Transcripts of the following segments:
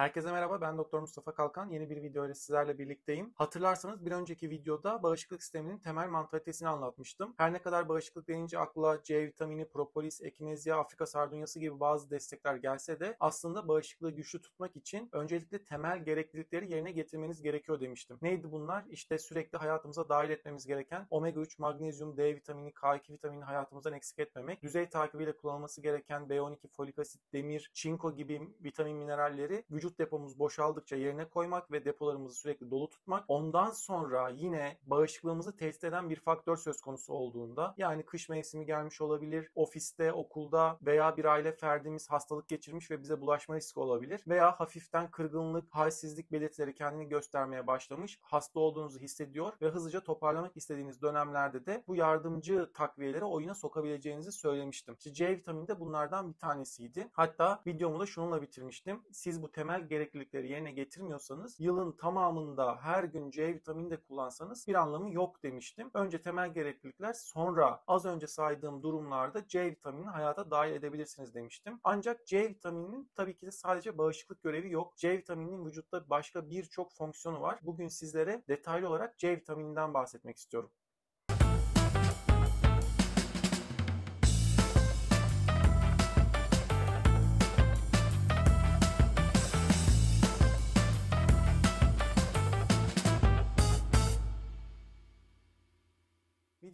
Herkese merhaba ben Doktor Mustafa Kalkan. Yeni bir video ile sizlerle birlikteyim. Hatırlarsanız bir önceki videoda bağışıklık sisteminin temel mantalitesini anlatmıştım. Her ne kadar bağışıklık denince akla C vitamini, propolis, ekinezya, Afrika sardunyası gibi bazı destekler gelse de aslında bağışıklığı güçlü tutmak için öncelikle temel gereklilikleri yerine getirmeniz gerekiyor demiştim. Neydi bunlar? İşte sürekli hayatımıza dahil etmemiz gereken omega 3, magnezyum, D vitamini, K2 vitamini hayatımızdan eksik etmemek, düzey takibiyle kullanılması gereken B12, folik asit, demir, çinko gibi vitamin mineralleri vücut depomuz boşaldıkça yerine koymak ve depolarımızı sürekli dolu tutmak. Ondan sonra yine bağışıklığımızı test eden bir faktör söz konusu olduğunda yani kış mevsimi gelmiş olabilir, ofiste, okulda veya bir aile ferdimiz hastalık geçirmiş ve bize bulaşma riski olabilir veya hafiften kırgınlık, halsizlik belirtileri kendini göstermeye başlamış, hasta olduğunuzu hissediyor ve hızlıca toparlamak istediğiniz dönemlerde de bu yardımcı takviyeleri oyuna sokabileceğinizi söylemiştim. İşte C vitamini de bunlardan bir tanesiydi. Hatta videomu da şununla bitirmiştim. Siz bu temel gereklilikleri yerine getirmiyorsanız yılın tamamında her gün C vitamini de kullansanız bir anlamı yok demiştim. Önce temel gereklilikler sonra az önce saydığım durumlarda C vitaminini hayata dahil edebilirsiniz demiştim. Ancak C vitamininin tabii ki de sadece bağışıklık görevi yok. C vitamininin vücutta başka birçok fonksiyonu var. Bugün sizlere detaylı olarak C vitamininden bahsetmek istiyorum.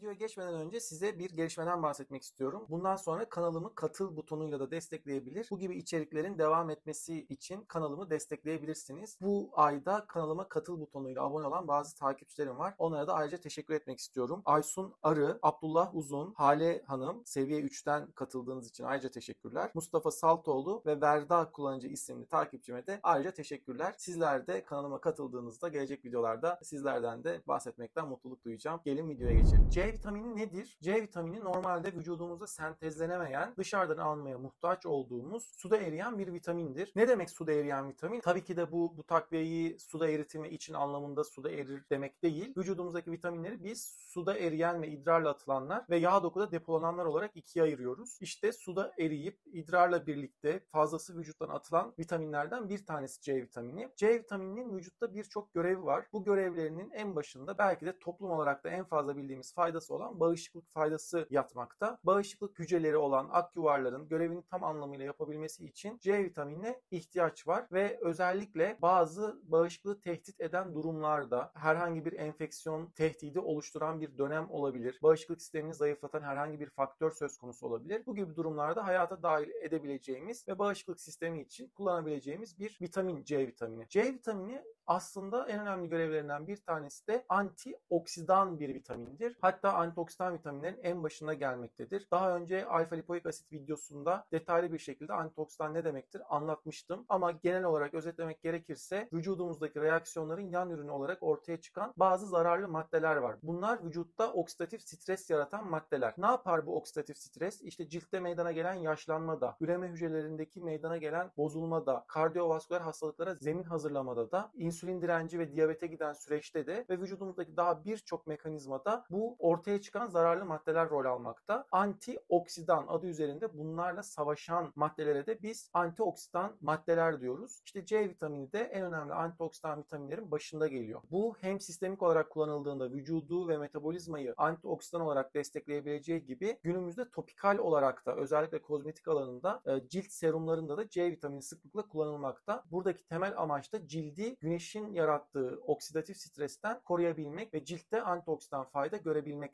Videoya geçmeden önce size bir gelişmeden bahsetmek istiyorum. Bundan sonra kanalımı katıl butonuyla da destekleyebilir. Bu gibi içeriklerin devam etmesi için kanalımı destekleyebilirsiniz. Bu ayda kanalıma katıl butonuyla abone olan bazı takipçilerim var. Onlara da ayrıca teşekkür etmek istiyorum. Aysun Arı, Abdullah Uzun, Hale Hanım seviye 3'ten katıldığınız için ayrıca teşekkürler. Mustafa Saltoğlu ve Verda kullanıcı isimli takipçime de ayrıca teşekkürler. Sizler de kanalıma katıldığınızda gelecek videolarda sizlerden de bahsetmekten mutluluk duyacağım. Gelin videoya geçelim. C vitamini nedir? C vitamini normalde vücudumuzda sentezlenemeyen, dışarıdan almaya muhtaç olduğumuz suda eriyen bir vitamindir. Ne demek suda eriyen vitamin? Tabii ki de bu bu takviyeyi suda eritimi için anlamında suda erir demek değil. Vücudumuzdaki vitaminleri biz suda eriyen ve idrarla atılanlar ve yağ dokuda depolananlar olarak ikiye ayırıyoruz. İşte suda eriyip idrarla birlikte fazlası vücuttan atılan vitaminlerden bir tanesi C vitamini. C vitamininin vücutta birçok görevi var. Bu görevlerinin en başında belki de toplum olarak da en fazla bildiğimiz faydası olan bağışıklık faydası yatmakta. Bağışıklık hücreleri olan ak yuvarların görevini tam anlamıyla yapabilmesi için C vitaminine ihtiyaç var ve özellikle bazı bağışıklığı tehdit eden durumlarda herhangi bir enfeksiyon tehdidi oluşturan bir dönem olabilir. Bağışıklık sistemini zayıflatan herhangi bir faktör söz konusu olabilir. Bu gibi durumlarda hayata dahil edebileceğimiz ve bağışıklık sistemi için kullanabileceğimiz bir vitamin C vitamini. C vitamini aslında en önemli görevlerinden bir tanesi de antioksidan bir vitamindir. Hatta antioksidan vitaminlerin en başına gelmektedir. Daha önce alfa lipoik asit videosunda detaylı bir şekilde antioksidan ne demektir anlatmıştım. Ama genel olarak özetlemek gerekirse vücudumuzdaki reaksiyonların yan ürünü olarak ortaya çıkan bazı zararlı maddeler var. Bunlar vücutta oksidatif stres yaratan maddeler. Ne yapar bu oksidatif stres? İşte ciltte meydana gelen yaşlanmada, üreme hücrelerindeki meydana gelen bozulmada, kardiyovasküler hastalıklara zemin hazırlamada da, insülin direnci ve diyabete giden süreçte de ve vücudumuzdaki daha birçok mekanizmada bu ortaya çıkan zararlı maddeler rol almakta. Antioksidan adı üzerinde bunlarla savaşan maddelere de biz antioksidan maddeler diyoruz. İşte C vitamini de en önemli antioksidan vitaminlerin başında geliyor. Bu hem sistemik olarak kullanıldığında vücudu ve metabolizmayı antioksidan olarak destekleyebileceği gibi günümüzde topikal olarak da özellikle kozmetik alanında e, cilt serumlarında da C vitamini sıklıkla kullanılmakta. Buradaki temel amaç da cildi güneşin yarattığı oksidatif stresten koruyabilmek ve ciltte antioksidan fayda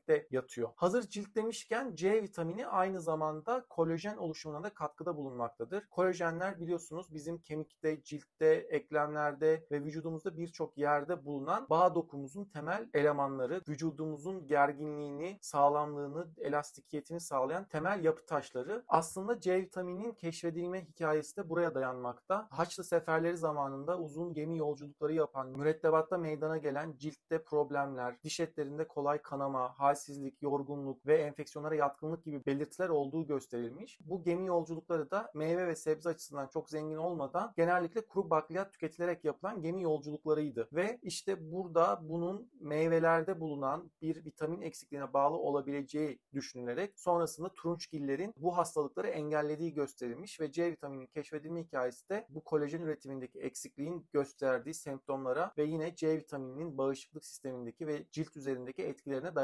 görebilmekte yatıyor. Hazır cilt demişken C vitamini aynı zamanda kolajen oluşumuna da katkıda bulunmaktadır. Kolajenler biliyorsunuz bizim kemikte, ciltte, eklemlerde ve vücudumuzda birçok yerde bulunan bağ dokumuzun temel elemanları, vücudumuzun gerginliğini, sağlamlığını, elastikiyetini sağlayan temel yapı taşları. Aslında C vitamininin keşfedilme hikayesi de buraya dayanmakta. Haçlı seferleri zamanında uzun gemi yolculukları yapan, mürettebatta meydana gelen ciltte problemler, diş etlerinde kolay kanama, hal halsizlik, yorgunluk ve enfeksiyonlara yatkınlık gibi belirtiler olduğu gösterilmiş. Bu gemi yolculukları da meyve ve sebze açısından çok zengin olmadan genellikle kuru bakliyat tüketilerek yapılan gemi yolculuklarıydı. Ve işte burada bunun meyvelerde bulunan bir vitamin eksikliğine bağlı olabileceği düşünülerek sonrasında turunçgillerin bu hastalıkları engellediği gösterilmiş ve C vitamini keşfedilme hikayesi de bu kolajen üretimindeki eksikliğin gösterdiği semptomlara ve yine C vitamininin bağışıklık sistemindeki ve cilt üzerindeki etkilerine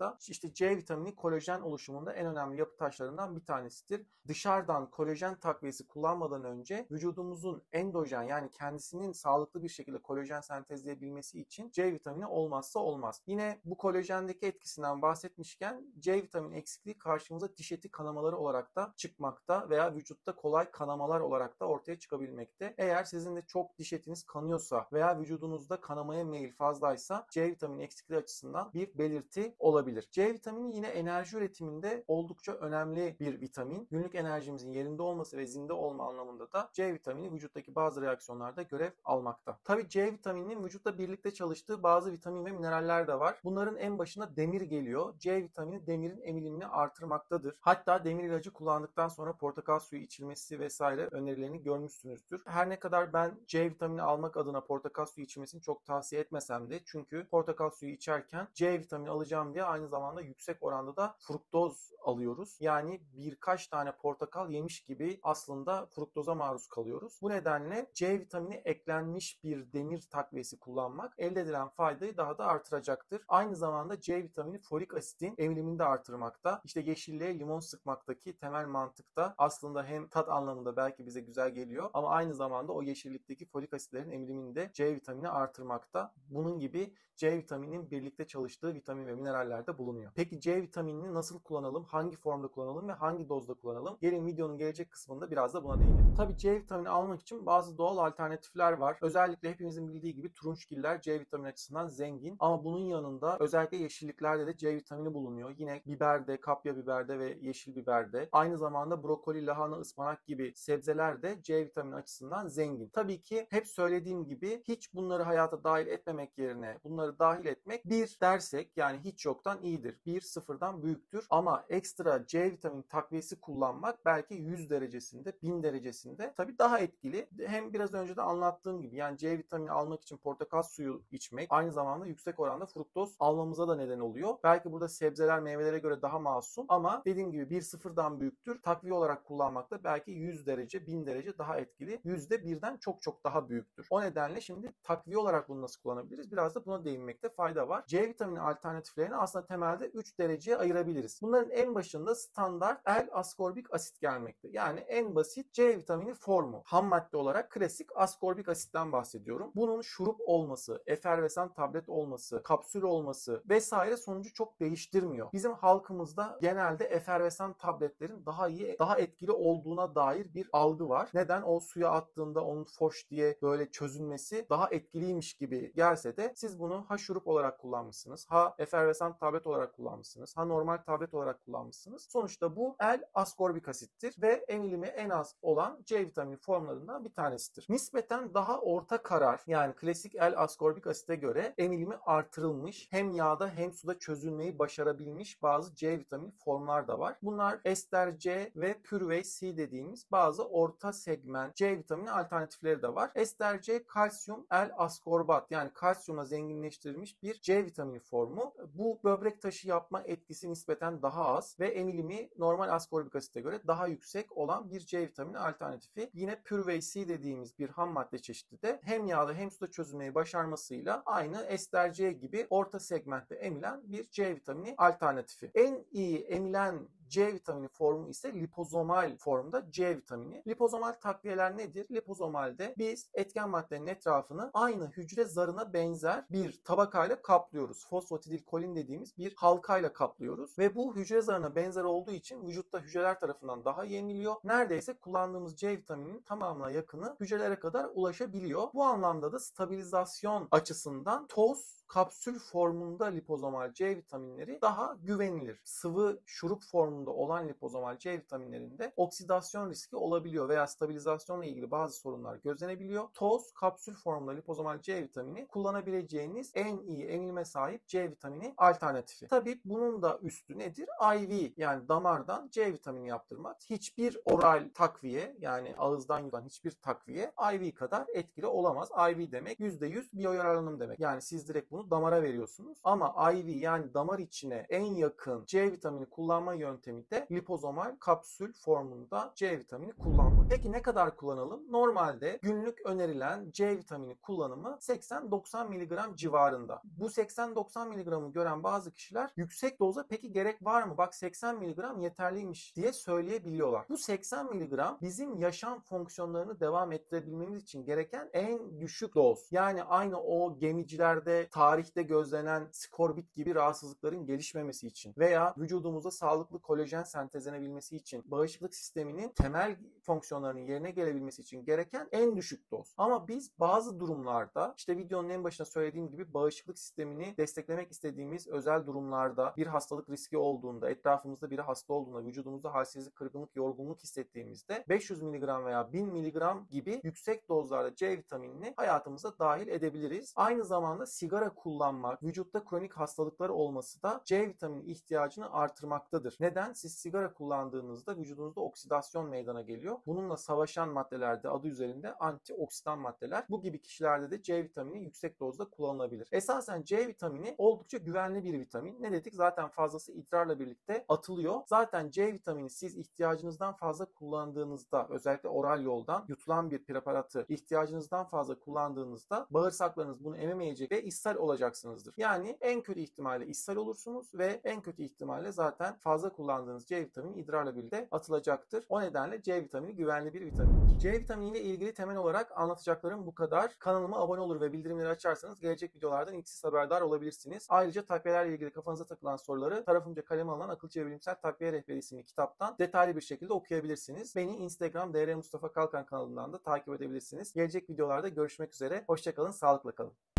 dayanmakta. İşte C vitamini kolajen oluşumunda en önemli yapı taşlarından bir tanesidir. Dışarıdan kolajen takviyesi kullanmadan önce vücudumuzun endojen yani kendisinin sağlıklı bir şekilde kolajen sentezleyebilmesi için C vitamini olmazsa olmaz. Yine bu kolajendeki etkisinden bahsetmişken C vitamini eksikliği karşımıza diş eti kanamaları olarak da çıkmakta veya vücutta kolay kanamalar olarak da ortaya çıkabilmekte. Eğer sizin de çok diş etiniz kanıyorsa veya vücudunuzda kanamaya meyil fazlaysa C vitamini eksikliği açısından bir belirti olabilir. C vitamini yine enerji üretiminde oldukça önemli bir vitamin. Günlük enerjimizin yerinde olması ve zinde olma anlamında da C vitamini vücuttaki bazı reaksiyonlarda görev almakta. Tabii C vitamininin vücutta birlikte çalıştığı bazı vitamin ve mineraller de var. Bunların en başında demir geliyor. C vitamini demirin emilimini artırmaktadır. Hatta demir ilacı kullandıktan sonra portakal suyu içilmesi vesaire önerilerini görmüşsünüzdür. Her ne kadar ben C vitamini almak adına portakal suyu içilmesini çok tavsiye etmesem de çünkü portakal suyu içerken C vitamini alacağım diye aynı zamanda yüksek oranda da fruktoz alıyoruz. Yani birkaç tane portakal yemiş gibi aslında fruktoza maruz kalıyoruz. Bu nedenle C vitamini eklenmiş bir demir takviyesi kullanmak elde edilen faydayı daha da artıracaktır. Aynı zamanda C vitamini folik asitin emilimini de artırmakta. İşte yeşilliğe limon sıkmaktaki temel mantık da aslında hem tat anlamında belki bize güzel geliyor ama aynı zamanda o yeşillikteki folik asitlerin emilimini de C vitamini artırmakta. Bunun gibi C vitaminin birlikte çalıştığı vitamin ve mineraller de bulunuyor. Peki C vitaminini nasıl kullanalım? Hangi formda kullanalım ve hangi dozda kullanalım? Gelin videonun gelecek kısmında biraz da buna değinelim. Tabii C vitamini almak için bazı doğal alternatifler var. Özellikle hepimizin bildiği gibi turunçgiller C vitamini açısından zengin. Ama bunun yanında özellikle yeşilliklerde de C vitamini bulunuyor. Yine biberde, kapya biberde ve yeşil biberde. Aynı zamanda brokoli, lahana, ıspanak gibi sebzeler de C vitamini açısından zengin. Tabii ki hep söylediğim gibi hiç bunları hayata dahil etmemek yerine bunları dahil etmek bir dersek yani hiç yoktan iyidir. Bir sıfırdan büyüktür. Ama ekstra C vitamini takviyesi kullanmak belki 100 derecesinde, 1000 derecesinde tabii daha etkili. Hem biraz önce de anlattığım gibi yani C vitamini almak için portakal suyu içmek aynı zamanda yüksek oranda fruktoz almamıza da neden oluyor. Belki burada sebzeler meyvelere göre daha masum ama dediğim gibi bir sıfırdan büyüktür. Takviye olarak kullanmak da belki 100 derece, 1000 derece daha etkili. Yüzde birden çok çok daha büyüktür. O nedenle şimdi takviye olarak bunu nasıl kullanabiliriz? Biraz da buna değinmekte fayda var. C vitamini alternatiflerini aslında temelde 3 dereceye ayırabiliriz. Bunların en başında standart L-askorbik asit gelmekte. Yani en basit C vitamini formu. Ham madde olarak klasik askorbik asitten bahsediyorum. Bunun şurup olması, efervesan tablet olması, kapsül olması vesaire sonucu çok değiştirmiyor. Bizim halkımızda genelde efervesan tabletlerin daha iyi, daha etkili olduğuna dair bir algı var. Neden? O suya attığında onun foş diye böyle çözünmesi daha etkiliymiş gibi gelse de siz bunu ha şurup olarak kullanmışsınız, ha efervesan tablet olarak kullanmışsınız, ha normal tablet olarak kullanmışsınız. Sonuçta bu L-askorbik asittir ve emilimi en az olan C vitamini formlarından bir tanesidir. Nispeten daha orta karar yani klasik L-askorbik asite göre emilimi artırılmış hem yağda hem suda çözülmeyi başarabilmiş bazı C vitamini formlar da var. Bunlar ester C ve pürvey C dediğimiz bazı orta segment C vitamini alternatifleri de var. Ester C kalsiyum L-askorbat yani kalsiyumla zenginleştirilmiş bir C vitamini formu. Bu böbrek taşı yapma etkisi nispeten daha az ve emilimi normal askorbik asite göre daha yüksek olan bir C vitamini alternatifi. Yine pürvey C dediğimiz bir ham madde çeşidi de hem yağda hem suda çözülmeyi başarmasıyla aynı ester C gibi orta segmentte emilen bir C vitamini alternatifi. En iyi emilen C vitamini formu ise lipozomal formda C vitamini. Lipozomal takviyeler nedir? Lipozomalde biz etken maddenin etrafını aynı hücre zarına benzer bir tabakayla kaplıyoruz. Fosfatidilkolin dediğimiz bir halkayla kaplıyoruz ve bu hücre zarına benzer olduğu için vücutta hücreler tarafından daha iyi emiliyor. Neredeyse kullandığımız C vitamininin tamamına yakını hücrelere kadar ulaşabiliyor. Bu anlamda da stabilizasyon açısından toz kapsül formunda lipozomal C vitaminleri daha güvenilir. Sıvı şurup formu formunda olan lipozomal C vitaminlerinde oksidasyon riski olabiliyor veya stabilizasyonla ilgili bazı sorunlar gözlenebiliyor. Toz, kapsül formunda lipozomal C vitamini kullanabileceğiniz en iyi emilme sahip C vitamini alternatifi. Tabii bunun da üstü nedir? IV yani damardan C vitamini yaptırmak. Hiçbir oral takviye yani ağızdan yutan hiçbir takviye IV kadar etkili olamaz. IV demek %100 biyoyararlanım demek. Yani siz direkt bunu damara veriyorsunuz. Ama IV yani damar içine en yakın C vitamini kullanma yöntemi de lipozomal kapsül formunda C vitamini kullanmak. Peki ne kadar kullanalım? Normalde günlük önerilen C vitamini kullanımı 80-90 mg civarında. Bu 80-90 mg'ı gören bazı kişiler yüksek doza peki gerek var mı? Bak 80 mg yeterliymiş diye söyleyebiliyorlar. Bu 80 mg bizim yaşam fonksiyonlarını devam ettirebilmemiz için gereken en düşük doz. Yani aynı o gemicilerde tarihte gözlenen skorbit gibi rahatsızlıkların gelişmemesi için veya vücudumuzda sağlıklı kolajen sentezlenebilmesi için bağışıklık sisteminin temel fonksiyonlarının yerine gelebilmesi için gereken en düşük doz. Ama biz bazı durumlarda işte videonun en başında söylediğim gibi bağışıklık sistemini desteklemek istediğimiz özel durumlarda bir hastalık riski olduğunda, etrafımızda biri hasta olduğunda, vücudumuzda halsizlik, kırgınlık, yorgunluk hissettiğimizde 500 mg veya 1000 mg gibi yüksek dozlarda C vitaminini hayatımıza dahil edebiliriz. Aynı zamanda sigara kullanmak, vücutta kronik hastalıklar olması da C vitamini ihtiyacını artırmaktadır. Neden? Siz sigara kullandığınızda vücudunuzda oksidasyon meydana geliyor. Bununla savaşan maddelerde adı üzerinde antioksidan maddeler. Bu gibi kişilerde de C vitamini yüksek dozda kullanılabilir. Esasen C vitamini oldukça güvenli bir vitamin. Ne dedik? Zaten fazlası idrarla birlikte atılıyor. Zaten C vitamini siz ihtiyacınızdan fazla kullandığınızda özellikle oral yoldan yutulan bir preparatı ihtiyacınızdan fazla kullandığınızda bağırsaklarınız bunu ememeyecek ve ishal olacaksınızdır. Yani en kötü ihtimalle ishal olursunuz ve en kötü ihtimalle zaten fazla kullandığınız C vitamini idrarla birlikte atılacaktır. O nedenle C vitamini güvenli bir vitamin. C vitamini ile ilgili temel olarak anlatacaklarım bu kadar. Kanalıma abone olur ve bildirimleri açarsanız gelecek videolardan ilk siz haberdar olabilirsiniz. Ayrıca takviyelerle ilgili kafanıza takılan soruları tarafımca kaleme alınan Akılcı Bilimsel Takviye Rehberi isimli kitaptan detaylı bir şekilde okuyabilirsiniz. Beni Instagram DR Mustafa Kalkan kanalından da takip edebilirsiniz. Gelecek videolarda görüşmek üzere. Hoşçakalın, sağlıkla kalın.